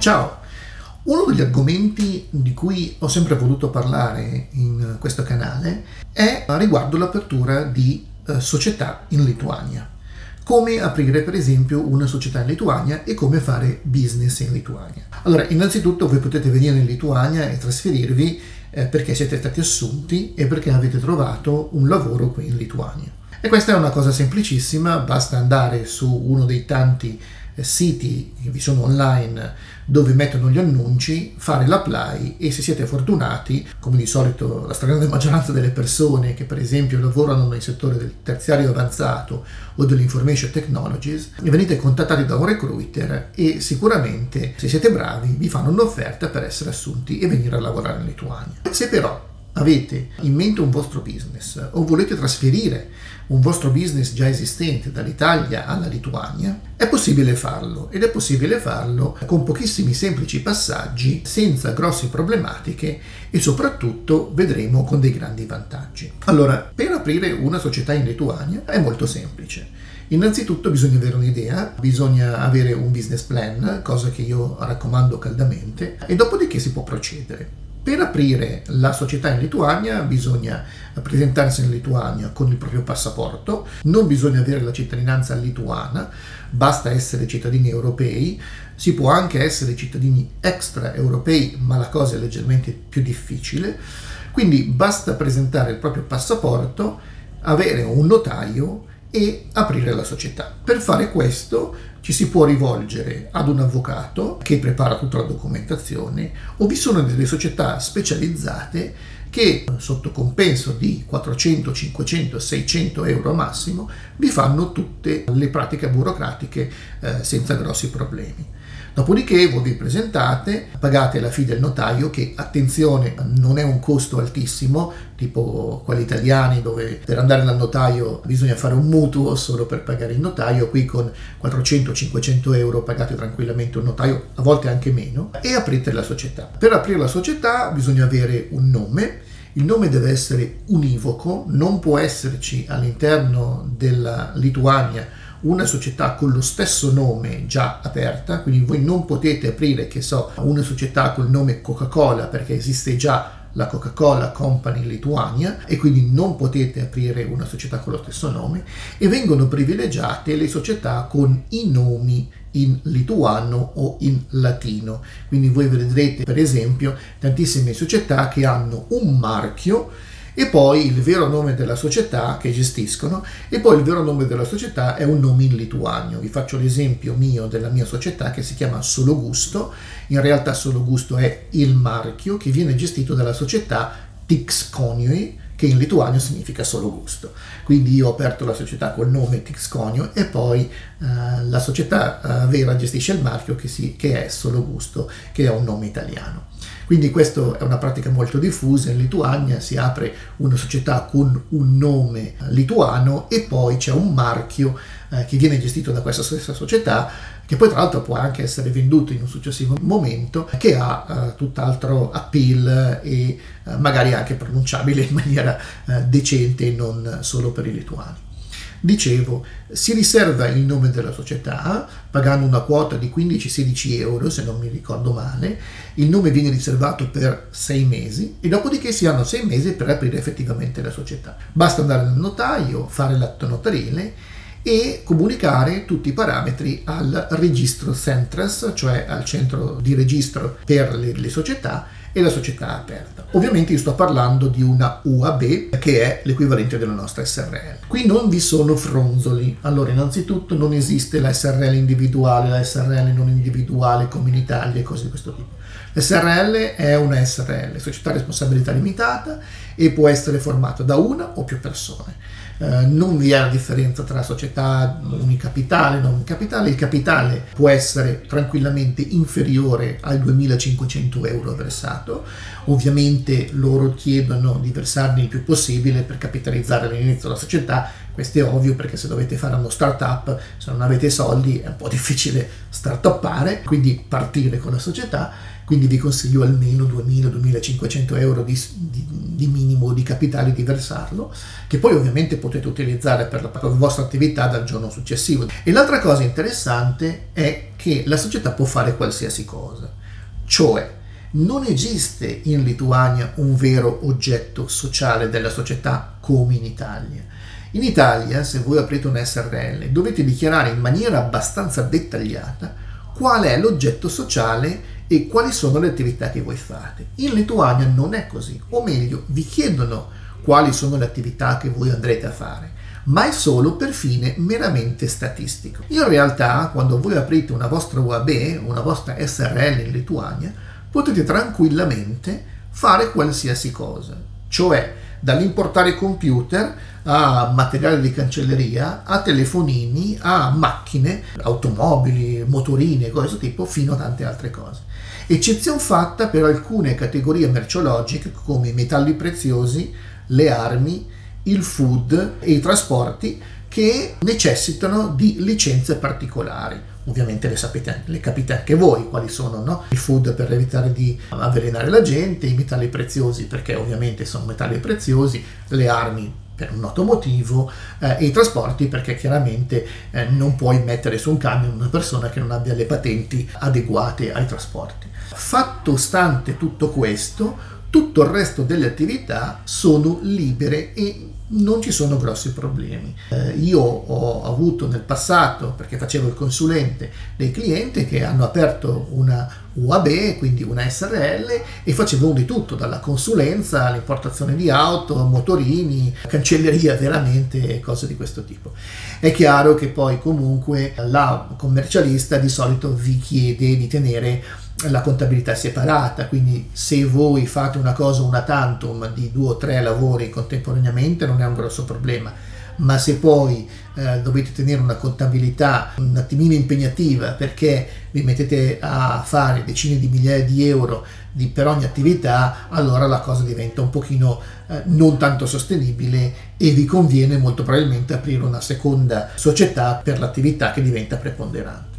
Ciao! Uno degli argomenti di cui ho sempre voluto parlare in questo canale è riguardo l'apertura di eh, società in Lituania. Come aprire per esempio una società in Lituania e come fare business in Lituania. Allora, innanzitutto voi potete venire in Lituania e trasferirvi eh, perché siete stati assunti e perché avete trovato un lavoro qui in Lituania. E questa è una cosa semplicissima, basta andare su uno dei tanti eh, siti che vi sono online dove mettono gli annunci, fare l'apply e se siete fortunati, come di solito la stragrande maggioranza delle persone che per esempio lavorano nel settore del terziario avanzato o dell'information technologies, venite contattati da un recruiter e sicuramente se siete bravi vi fanno un'offerta per essere assunti e venire a lavorare in Lituania. Se però avete in mente un vostro business o volete trasferire un vostro business già esistente dall'Italia alla Lituania, è possibile farlo ed è possibile farlo con pochissimi semplici passaggi, senza grosse problematiche e soprattutto vedremo con dei grandi vantaggi. Allora, per aprire una società in Lituania è molto semplice. Innanzitutto bisogna avere un'idea, bisogna avere un business plan, cosa che io raccomando caldamente, e dopodiché si può procedere. Per aprire la società in Lituania bisogna presentarsi in Lituania con il proprio passaporto, non bisogna avere la cittadinanza lituana, basta essere cittadini europei, si può anche essere cittadini extraeuropei, ma la cosa è leggermente più difficile, quindi basta presentare il proprio passaporto, avere un notaio e aprire la società. Per fare questo ci si può rivolgere ad un avvocato che prepara tutta la documentazione o vi sono delle società specializzate che sotto compenso di 400, 500, 600 euro massimo vi fanno tutte le pratiche burocratiche eh, senza grossi problemi. Dopodiché voi vi presentate, pagate la fee del notaio che, attenzione, non è un costo altissimo, tipo quelli italiani dove per andare dal notaio bisogna fare un mutuo solo per pagare il notaio, qui con 400-500 euro pagate tranquillamente un notaio, a volte anche meno, e aprite la società. Per aprire la società bisogna avere un nome, il nome deve essere univoco, non può esserci all'interno della Lituania una società con lo stesso nome già aperta, quindi voi non potete aprire, che so, una società col nome Coca-Cola perché esiste già la Coca-Cola Company Lituania e quindi non potete aprire una società con lo stesso nome e vengono privilegiate le società con i nomi in lituano o in latino. Quindi voi vedrete per esempio tantissime società che hanno un marchio e poi il vero nome della società che gestiscono e poi il vero nome della società è un nome in lituano. Vi faccio l'esempio mio della mia società che si chiama Solo Gusto, in realtà Solo Gusto è il marchio che viene gestito dalla società Tix Koniui che in lituano significa solo gusto. Quindi io ho aperto la società col nome Tixconio e poi eh, la società eh, vera gestisce il marchio che, si, che è solo gusto, che è un nome italiano. Quindi questa è una pratica molto diffusa, in Lituania si apre una società con un nome lituano e poi c'è un marchio eh, che viene gestito da questa stessa società che poi tra l'altro può anche essere venduto in un successivo momento, che ha uh, tutt'altro appeal e uh, magari anche pronunciabile in maniera uh, decente e non solo per i lituani. Dicevo, si riserva il nome della società pagando una quota di 15-16 euro, se non mi ricordo male, il nome viene riservato per 6 mesi e dopodiché si hanno 6 mesi per aprire effettivamente la società. Basta andare dal notaio, fare l'atto notarile e comunicare tutti i parametri al registro Centres, cioè al centro di registro per le, le società e la società aperta. Ovviamente io sto parlando di una UAB che è l'equivalente della nostra SRL. Qui non vi sono fronzoli. Allora, innanzitutto non esiste la SRL individuale, la SRL non individuale come in Italia e cose di questo tipo. SRL è una SRL, società a responsabilità limitata e può essere formata da una o più persone. Eh, non vi è la differenza tra società unicapitale e non unicapitale, il capitale può essere tranquillamente inferiore ai 2.500 euro versato, ovviamente loro chiedono di versarne il più possibile per capitalizzare all'inizio la società, questo è ovvio perché se dovete fare uno startup, se non avete soldi è un po' difficile startuppare, quindi partire con la società quindi vi consiglio almeno 2.000-2.500 euro di, di, di, minimo di capitale di versarlo, che poi ovviamente potete utilizzare per la, per la vostra attività dal giorno successivo. E l'altra cosa interessante è che la società può fare qualsiasi cosa, cioè non esiste in Lituania un vero oggetto sociale della società come in Italia. In Italia, se voi aprite un SRL, dovete dichiarare in maniera abbastanza dettagliata qual è l'oggetto sociale e quali sono le attività che voi fate. In Lituania non è così, o meglio, vi chiedono quali sono le attività che voi andrete a fare, ma è solo per fine meramente statistico. In realtà, quando voi aprite una vostra UAB, una vostra SRL in Lituania, potete tranquillamente fare qualsiasi cosa, cioè dall'importare computer a materiale di cancelleria, a telefonini, a macchine, automobili, motorini e cose tipo, fino a tante altre cose. Eccezione fatta per alcune categorie merceologiche come i metalli preziosi, le armi, il food e i trasporti che necessitano di licenze particolari. Ovviamente le sapete, le capite anche voi quali sono, no? Il food per evitare di avvelenare la gente, i metalli preziosi perché ovviamente sono metalli preziosi, le armi per un noto motivo eh, e i trasporti perché chiaramente eh, non puoi mettere su un camion una persona che non abbia le patenti adeguate ai trasporti. Fatto stante tutto questo, tutto il resto delle attività sono libere e non ci sono grossi problemi. Eh, io ho avuto nel passato, perché facevo il consulente, dei clienti che hanno aperto una UAB, quindi una SRL, e facevano di tutto, dalla consulenza all'importazione di auto, motorini, cancelleria veramente, cose di questo tipo. È chiaro che poi comunque la commercialista di solito vi chiede di tenere la contabilità separata, quindi se voi fate una cosa una tantum di due o tre lavori contemporaneamente non è un grosso problema, ma se poi eh, dovete tenere una contabilità un attimino impegnativa perché vi mettete a fare decine di migliaia di euro di, per ogni attività, allora la cosa diventa un pochino eh, non tanto sostenibile e vi conviene molto probabilmente aprire una seconda società per l'attività che diventa preponderante.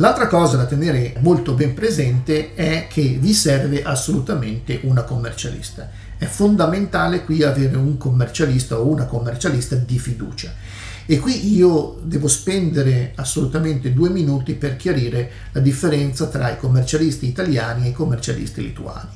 L'altra cosa da tenere molto ben presente è che vi serve assolutamente una commercialista. È fondamentale qui avere un commercialista o una commercialista di fiducia. E qui io devo spendere assolutamente due minuti per chiarire la differenza tra i commercialisti italiani e i commercialisti lituani.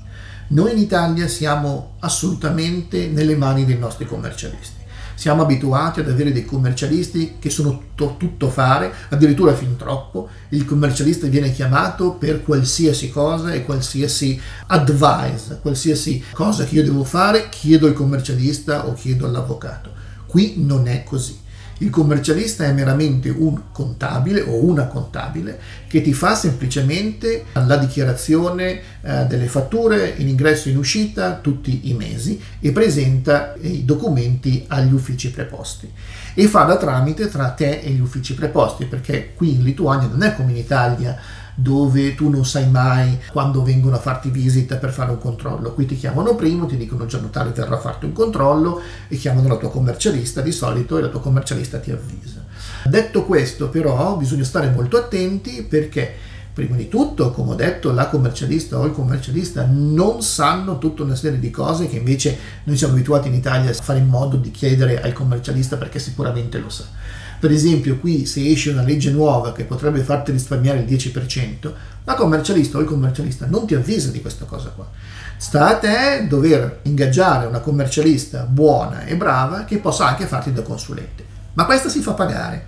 Noi in Italia siamo assolutamente nelle mani dei nostri commercialisti siamo abituati ad avere dei commercialisti che sono tutto, tutto fare, addirittura fin troppo. Il commercialista viene chiamato per qualsiasi cosa e qualsiasi advice, qualsiasi cosa che io devo fare, chiedo al commercialista o chiedo all'avvocato. Qui non è così. Il commercialista è meramente un contabile o una contabile che ti fa semplicemente la dichiarazione eh, delle fatture in ingresso e in uscita tutti i mesi e presenta i documenti agli uffici preposti. E fa da tramite tra te e gli uffici preposti perché qui in Lituania non è come in Italia dove tu non sai mai quando vengono a farti visita per fare un controllo. Qui ti chiamano prima, ti dicono giorno tale verrà a farti un controllo e chiamano la tua commercialista di solito e la tua commercialista ti avvisa. Detto questo però bisogna stare molto attenti perché Prima di tutto, come ho detto, la commercialista o il commercialista non sanno tutta una serie di cose che invece noi siamo abituati in Italia a fare in modo di chiedere al commercialista perché sicuramente lo sa. Per esempio, qui se esce una legge nuova che potrebbe farti risparmiare il 10%, la commercialista o il commercialista non ti avvisa di questa cosa qua. Sta a te dover ingaggiare una commercialista buona e brava che possa anche farti da consulente. Ma questa si fa pagare.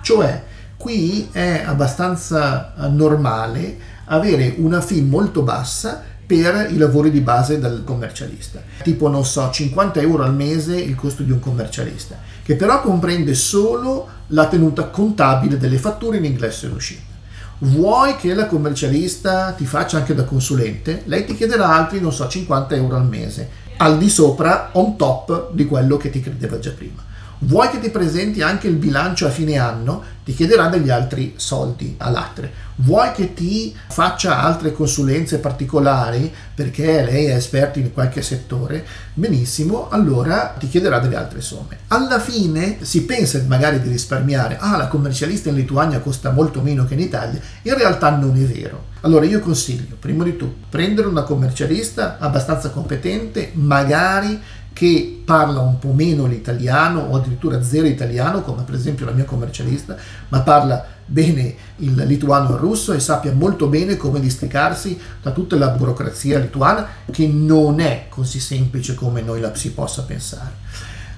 Cioè, qui è abbastanza normale avere una fee molto bassa per i lavori di base del commercialista. Tipo, non so, 50 euro al mese il costo di un commercialista, che però comprende solo la tenuta contabile delle fatture in ingresso e in uscita. Vuoi che la commercialista ti faccia anche da consulente? Lei ti chiederà altri, non so, 50 euro al mese, al di sopra, on top di quello che ti credeva già prima. Vuoi che ti presenti anche il bilancio a fine anno? Ti chiederà degli altri soldi all'altre. Vuoi che ti faccia altre consulenze particolari perché lei è esperta in qualche settore? Benissimo, allora ti chiederà delle altre somme. Alla fine si pensa magari di risparmiare, ah la commercialista in Lituania costa molto meno che in Italia, in realtà non è vero. Allora io consiglio, prima di tutto, prendere una commercialista abbastanza competente, magari che parla un po' meno l'italiano o addirittura zero italiano, come per esempio la mia commercialista, ma parla bene il lituano e il russo e sappia molto bene come districarsi da tutta la burocrazia lituana che non è così semplice come noi la si possa pensare.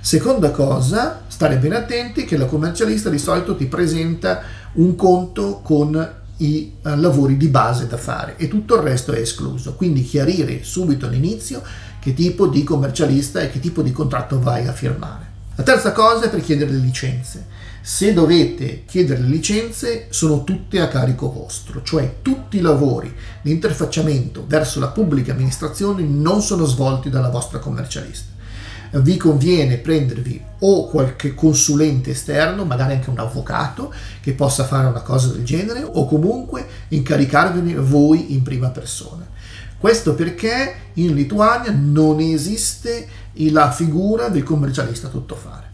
Seconda cosa, stare ben attenti che la commercialista di solito ti presenta un conto con i uh, lavori di base da fare e tutto il resto è escluso. Quindi chiarire subito all'inizio che tipo di commercialista e che tipo di contratto vai a firmare. La terza cosa è per chiedere le licenze. Se dovete chiedere le licenze, sono tutte a carico vostro, cioè tutti i lavori di interfacciamento verso la pubblica amministrazione non sono svolti dalla vostra commercialista. Vi conviene prendervi o qualche consulente esterno, magari anche un avvocato, che possa fare una cosa del genere, o comunque incaricarvene voi in prima persona. Questo perché in Lituania non esiste la figura del commercialista tuttofare.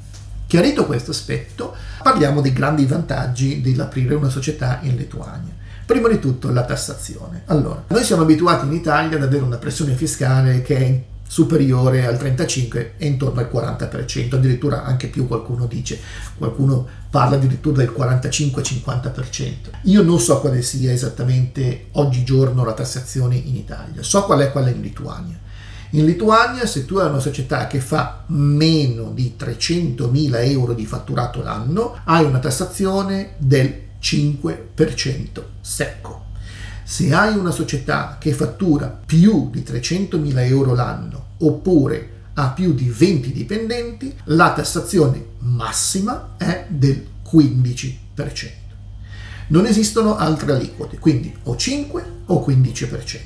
Chiarito questo aspetto, parliamo dei grandi vantaggi dell'aprire una società in Lituania. Prima di tutto la tassazione. Allora, noi siamo abituati in Italia ad avere una pressione fiscale che è superiore al 35 e intorno al 40%, addirittura anche più qualcuno dice, qualcuno parla addirittura del 45-50%. Io non so quale sia esattamente oggigiorno la tassazione in Italia, so qual è quella in Lituania. In Lituania se tu hai una società che fa meno di 300.000 euro di fatturato l'anno, hai una tassazione del 5% secco. Se hai una società che fattura più di 300.000 euro l'anno oppure ha più di 20 dipendenti, la tassazione massima è del 15%. Non esistono altre aliquote, quindi o 5 o 15%.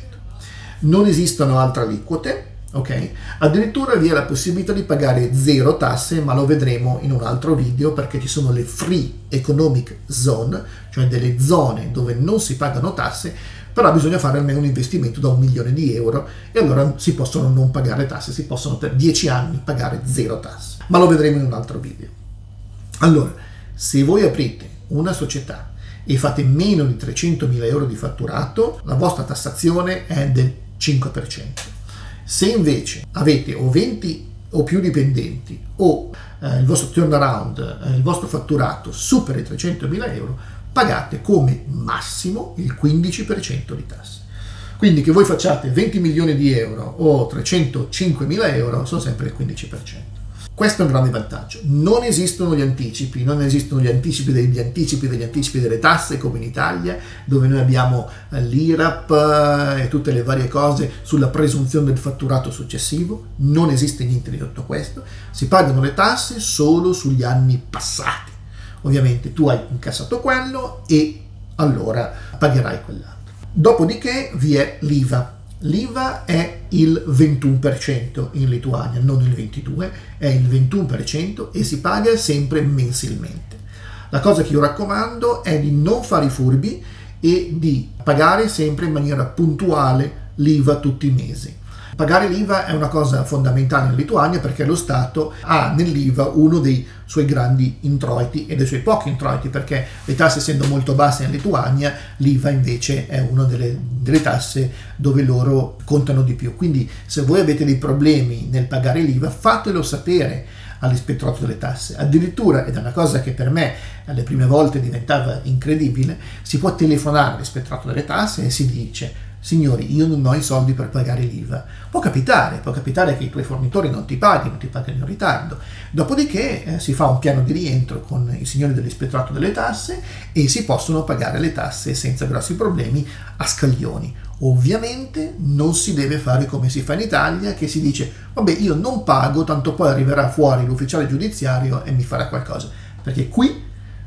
Non esistono altre aliquote, ok? Addirittura vi è la possibilità di pagare zero tasse, ma lo vedremo in un altro video perché ci sono le free economic zone, cioè delle zone dove non si pagano tasse, però bisogna fare almeno un investimento da un milione di euro e allora si possono non pagare tasse, si possono per 10 anni pagare zero tasse. Ma lo vedremo in un altro video. Allora, se voi aprite una società e fate meno di 300.000 euro di fatturato, la vostra tassazione è del 5%. Se invece avete o 20 o più dipendenti o eh, il vostro turnaround, eh, il vostro fatturato supera i 300.000 euro, pagate come massimo il 15% di tasse. Quindi che voi facciate 20 milioni di euro o 305 mila euro sono sempre il 15%. Questo è un grande vantaggio. Non esistono gli anticipi, non esistono gli anticipi degli anticipi degli anticipi delle tasse come in Italia, dove noi abbiamo eh, l'IRAP eh, e tutte le varie cose sulla presunzione del fatturato successivo. Non esiste niente di tutto questo. Si pagano le tasse solo sugli anni passati ovviamente tu hai incassato quello e allora pagherai quell'altro. Dopodiché vi è l'IVA. L'IVA è il 21% in Lituania, non il 22%, è il 21% e si paga sempre mensilmente. La cosa che io raccomando è di non fare i furbi e di pagare sempre in maniera puntuale l'IVA tutti i mesi. Pagare l'IVA è una cosa fondamentale in Lituania perché lo Stato ha nell'IVA uno dei suoi grandi introiti e dei suoi pochi introiti perché le tasse essendo molto basse in Lituania, l'IVA invece è una delle, delle tasse dove loro contano di più. Quindi se voi avete dei problemi nel pagare l'IVA, fatelo sapere all'ispettorato delle tasse. Addirittura, ed è una cosa che per me alle prime volte diventava incredibile, si può telefonare all'ispettorato delle tasse e si dice signori, io non ho i soldi per pagare l'IVA. Può capitare, può capitare che i tuoi fornitori non ti paghino, ti paghino in ritardo. Dopodiché eh, si fa un piano di rientro con i signori dell'ispettorato delle tasse e si possono pagare le tasse senza grossi problemi a scaglioni. Ovviamente non si deve fare come si fa in Italia, che si dice, vabbè, io non pago, tanto poi arriverà fuori l'ufficiale giudiziario e mi farà qualcosa. Perché qui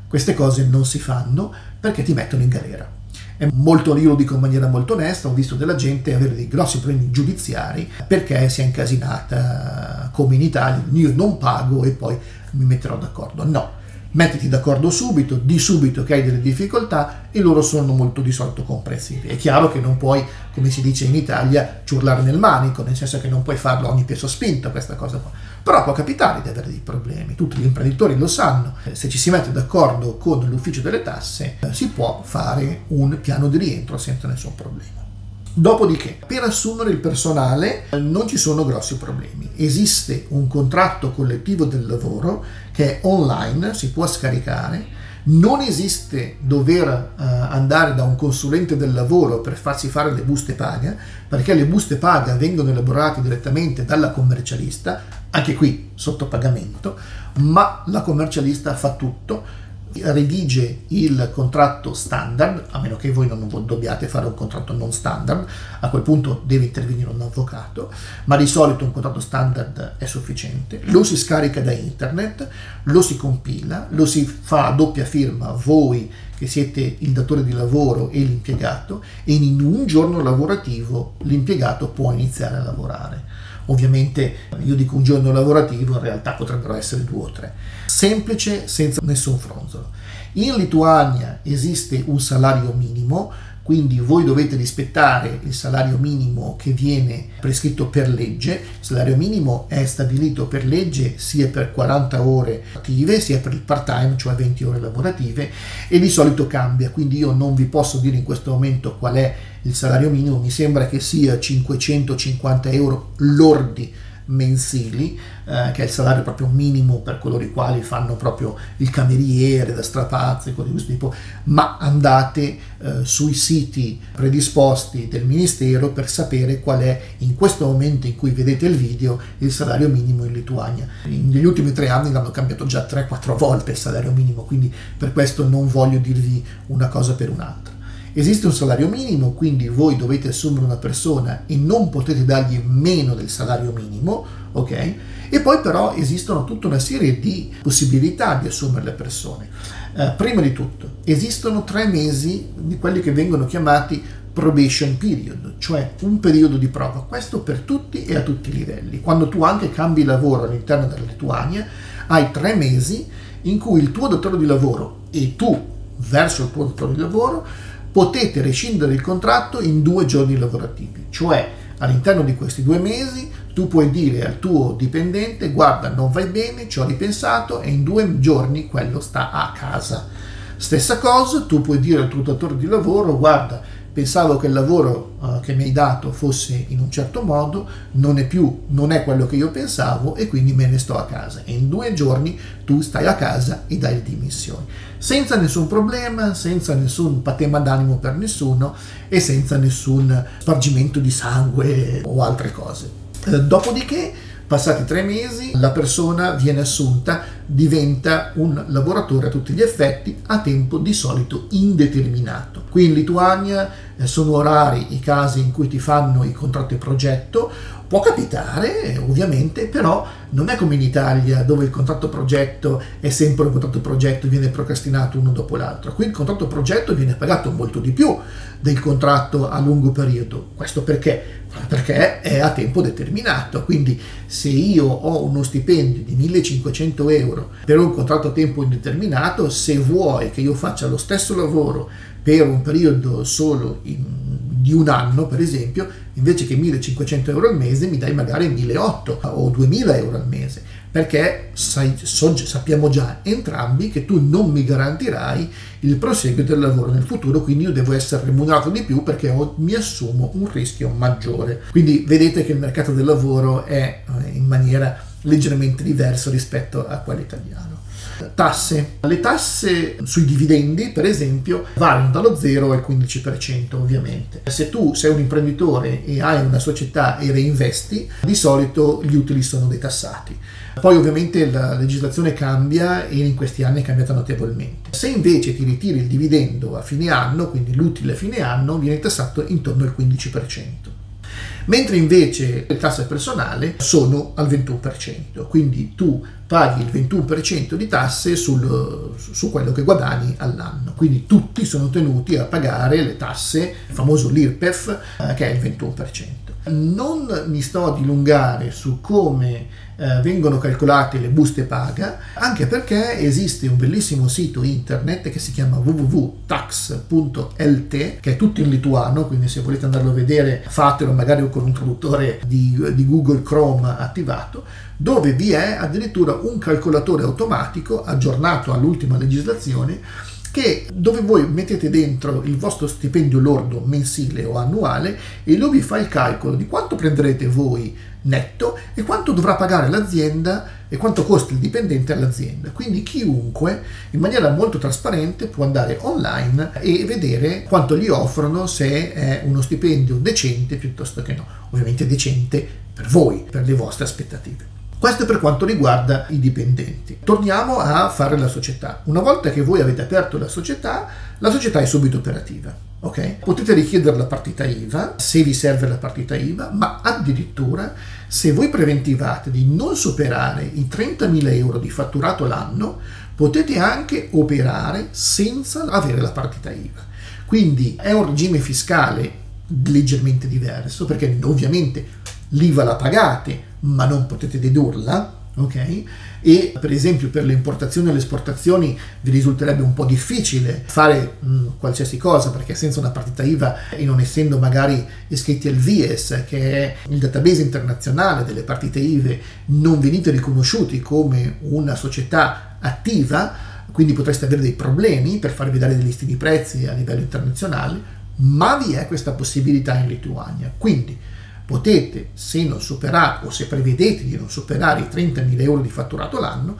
queste cose non si fanno perché ti mettono in galera è molto, io lo dico in maniera molto onesta, ho visto della gente avere dei grossi problemi giudiziari perché si è incasinata come in Italia, io non pago e poi mi metterò d'accordo. No, mettiti d'accordo subito, di subito che hai delle difficoltà e loro sono molto di solito comprensivi. È chiaro che non puoi, come si dice in Italia, ciurlare nel manico, nel senso che non puoi farlo ogni peso spinto questa cosa qua. Però può capitare di avere dei problemi, tutti gli imprenditori lo sanno, se ci si mette d'accordo con l'ufficio delle tasse eh, si può fare un piano di rientro senza nessun problema. Dopodiché, per assumere il personale non ci sono grossi problemi. Esiste un contratto collettivo del lavoro che è online, si può scaricare. Non esiste dover uh, andare da un consulente del lavoro per farsi fare le buste paga, perché le buste paga vengono elaborate direttamente dalla commercialista, anche qui sotto pagamento, ma la commercialista fa tutto redige il contratto standard, a meno che voi non dobbiate fare un contratto non standard, a quel punto deve intervenire un avvocato, ma di solito un contratto standard è sufficiente, lo si scarica da internet, lo si compila, lo si fa a doppia firma voi che siete il datore di lavoro e l'impiegato e in un giorno lavorativo l'impiegato può iniziare a lavorare. Ovviamente io dico un giorno lavorativo, in realtà potrebbero essere due o tre. Semplice, senza nessun fronzolo. In Lituania esiste un salario minimo, quindi voi dovete rispettare il salario minimo che viene prescritto per legge. Il salario minimo è stabilito per legge sia per 40 ore attive sia per il part time, cioè 20 ore lavorative, e di solito cambia, quindi io non vi posso dire in questo momento qual è il salario minimo, mi sembra che sia 550 euro lordi mensili, eh, che è il salario proprio minimo per coloro i quali fanno proprio il cameriere da strapazzi, cose di questo tipo, ma andate eh, sui siti predisposti del Ministero per sapere qual è in questo momento in cui vedete il video il salario minimo in Lituania. Negli ultimi tre anni l'hanno cambiato già 3-4 volte il salario minimo, quindi per questo non voglio dirvi una cosa per un'altra. Esiste un salario minimo, quindi voi dovete assumere una persona e non potete dargli meno del salario minimo, ok? E poi però esistono tutta una serie di possibilità di assumere le persone. Eh, prima di tutto, esistono tre mesi di quelli che vengono chiamati probation period, cioè un periodo di prova, questo per tutti e a tutti i livelli. Quando tu anche cambi lavoro all'interno della Lituania, hai tre mesi in cui il tuo datore di lavoro e tu verso il tuo datore di lavoro potete rescindere il contratto in due giorni lavorativi, cioè all'interno di questi due mesi tu puoi dire al tuo dipendente guarda non vai bene, ci ho ripensato e in due giorni quello sta a casa. Stessa cosa, tu puoi dire al tuo datore di lavoro guarda pensavo che il lavoro uh, che mi hai dato fosse in un certo modo, non è più, non è quello che io pensavo e quindi me ne sto a casa. E in due giorni tu stai a casa e dai le dimissioni. Senza nessun problema, senza nessun patema d'animo per nessuno e senza nessun spargimento di sangue o altre cose. Eh, dopodiché Passati tre mesi la persona viene assunta, diventa un lavoratore a tutti gli effetti a tempo di solito indeterminato. Qui in Lituania eh, sono rari i casi in cui ti fanno i contratti progetto, può capitare ovviamente, però non è come in Italia dove il contratto progetto è sempre un contratto progetto e viene procrastinato uno dopo l'altro. Qui il contratto progetto viene pagato molto di più del contratto a lungo periodo. Questo perché? perché è a tempo determinato. Quindi se io ho uno stipendio di 1500 euro per un contratto a tempo indeterminato, se vuoi che io faccia lo stesso lavoro per un periodo solo in, di un anno, per esempio, invece che 1500 euro al mese, mi dai magari 1800 o 2000 euro al mese, perché sai, so, sappiamo già entrambi che tu non mi garantirai il proseguo del lavoro nel futuro, quindi io devo essere remunerato di più perché ho, mi assumo un rischio maggiore. Quindi vedete che il mercato del lavoro è eh, in maniera leggermente diversa rispetto a quello italiano. Tasse. Le tasse sui dividendi, per esempio, variano dallo 0 al 15%, ovviamente. Se tu sei un imprenditore e hai una società e reinvesti, di solito gli utili sono detassati. Poi ovviamente la legislazione cambia e in questi anni è cambiata notevolmente. Se invece ti ritiri il dividendo a fine anno, quindi l'utile a fine anno, viene tassato intorno al 15%. Mentre invece le tasse personali sono al 21%, quindi tu paghi il 21% di tasse sul, su quello che guadagni all'anno, quindi tutti sono tenuti a pagare le tasse, il famoso l'IRPEF, eh, che è il 21%. Non mi sto a dilungare su come eh, vengono calcolate le buste paga, anche perché esiste un bellissimo sito internet che si chiama www.tax.lt, che è tutto in lituano, quindi se volete andarlo a vedere fatelo magari con un traduttore di, di Google Chrome attivato, dove vi è addirittura un calcolatore automatico aggiornato all'ultima legislazione che dove voi mettete dentro il vostro stipendio lordo mensile o annuale e lui vi fa il calcolo di quanto prenderete voi netto e quanto dovrà pagare l'azienda e quanto costa il dipendente all'azienda. Quindi chiunque in maniera molto trasparente può andare online e vedere quanto gli offrono se è uno stipendio decente piuttosto che no. Ovviamente decente per voi, per le vostre aspettative. Questo è per quanto riguarda i dipendenti. Torniamo a fare la società. Una volta che voi avete aperto la società, la società è subito operativa. Okay? Potete richiedere la partita IVA se vi serve la partita IVA, ma addirittura se voi preventivate di non superare i 30.000 euro di fatturato l'anno, potete anche operare senza avere la partita IVA. Quindi è un regime fiscale leggermente diverso perché ovviamente l'IVA la pagate, ma non potete dedurla, ok? E per esempio per le importazioni e le esportazioni vi risulterebbe un po' difficile fare mh, qualsiasi cosa perché senza una partita IVA e non essendo magari iscritti al VIES, che è il database internazionale delle partite IVA, non venite riconosciuti come una società attiva, quindi potreste avere dei problemi per farvi dare dei listi di prezzi a livello internazionale, ma vi è questa possibilità in Lituania. Quindi potete, se non superate o se prevedete di non superare i 30.000 euro di fatturato l'anno,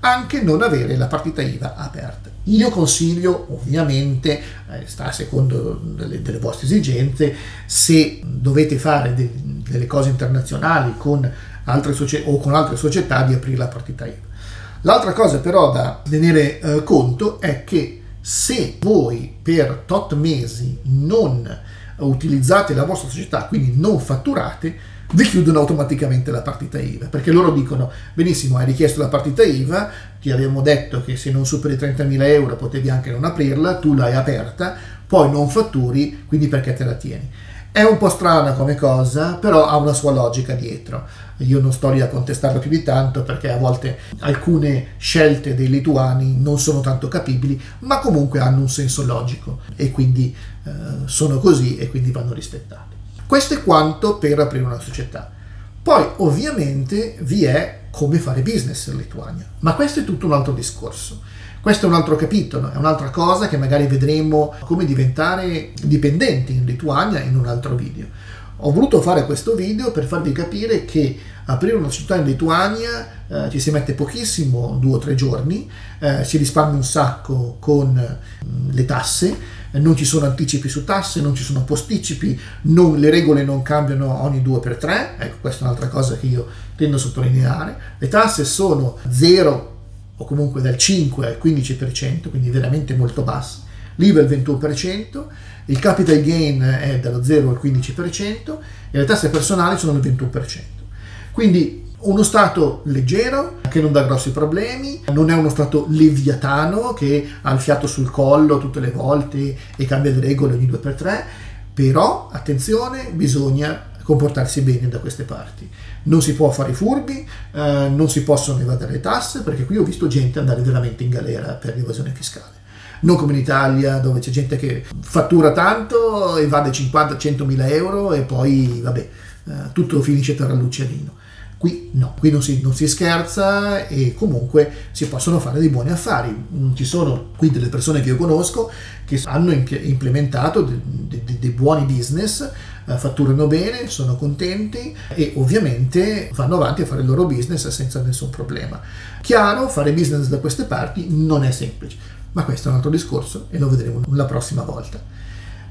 anche non avere la partita IVA aperta. Io consiglio, ovviamente, eh, sta secondo delle, delle, vostre esigenze, se dovete fare de, delle cose internazionali con altre società o con altre società, di aprire la partita IVA. L'altra cosa però da tenere eh, conto è che se voi per tot mesi non utilizzate la vostra società, quindi non fatturate, vi chiudono automaticamente la partita IVA, perché loro dicono, benissimo, hai richiesto la partita IVA, ti abbiamo detto che se non superi 30.000 euro potevi anche non aprirla, tu l'hai aperta, poi non fatturi, quindi perché te la tieni? È un po' strana come cosa, però ha una sua logica dietro. Io non sto lì a contestarlo più di tanto perché a volte alcune scelte dei lituani non sono tanto capibili, ma comunque hanno un senso logico e quindi eh, sono così e quindi vanno rispettati. Questo è quanto per aprire una società. Poi ovviamente vi è come fare business in Lituania, ma questo è tutto un altro discorso. Questo è un altro capitolo, è un'altra cosa che magari vedremo come diventare dipendenti in Lituania in un altro video. Ho voluto fare questo video per farvi capire che aprire una società in Lituania eh, ci si mette pochissimo, due o tre giorni, eh, si risparmia un sacco con mm, le tasse, eh, non ci sono anticipi su tasse, non ci sono posticipi, non, le regole non cambiano ogni due per tre, ecco questa è un'altra cosa che io tendo a sottolineare, le tasse sono 0 o comunque dal 5 al 15%, quindi veramente molto bassi, l'IVA è il 21%, il capital gain è dallo 0 al 15% e le tasse personali sono il 21%. Quindi uno Stato leggero che non dà grossi problemi, non è uno Stato leviatano che ha il fiato sul collo tutte le volte e cambia le regole ogni 2x3, però attenzione, bisogna comportarsi bene da queste parti. Non si può fare i furbi, eh, non si possono evadere le tasse, perché qui ho visto gente andare veramente in galera per l'evasione fiscale. Non come in Italia, dove c'è gente che fattura tanto, evade 50-100 mila euro e poi, vabbè, eh, tutto finisce tra l'uccellino. Qui no, qui non si, non si, scherza e comunque si possono fare dei buoni affari. Mm, ci sono qui delle persone che io conosco che hanno implementato dei, dei, dei buoni business, eh, fatturano bene, sono contenti e ovviamente vanno avanti a fare il loro business senza nessun problema. Chiaro, fare business da queste parti non è semplice, ma questo è un altro discorso e lo vedremo la prossima volta.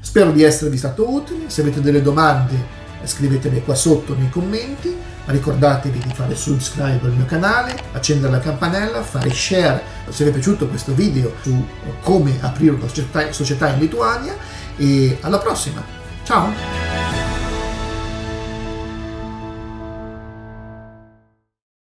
Spero di esservi stato utile, se avete delle domande scrivetele qua sotto nei commenti ricordatevi di fare subscribe al mio canale, accendere la campanella, fare share se vi è piaciuto questo video su come aprire una società, in Lituania e alla prossima, ciao!